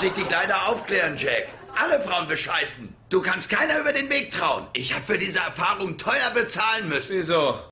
muss ich dich leider aufklären, Jack. Alle Frauen bescheißen. Du kannst keiner über den Weg trauen. Ich habe für diese Erfahrung teuer bezahlen müssen. Wieso?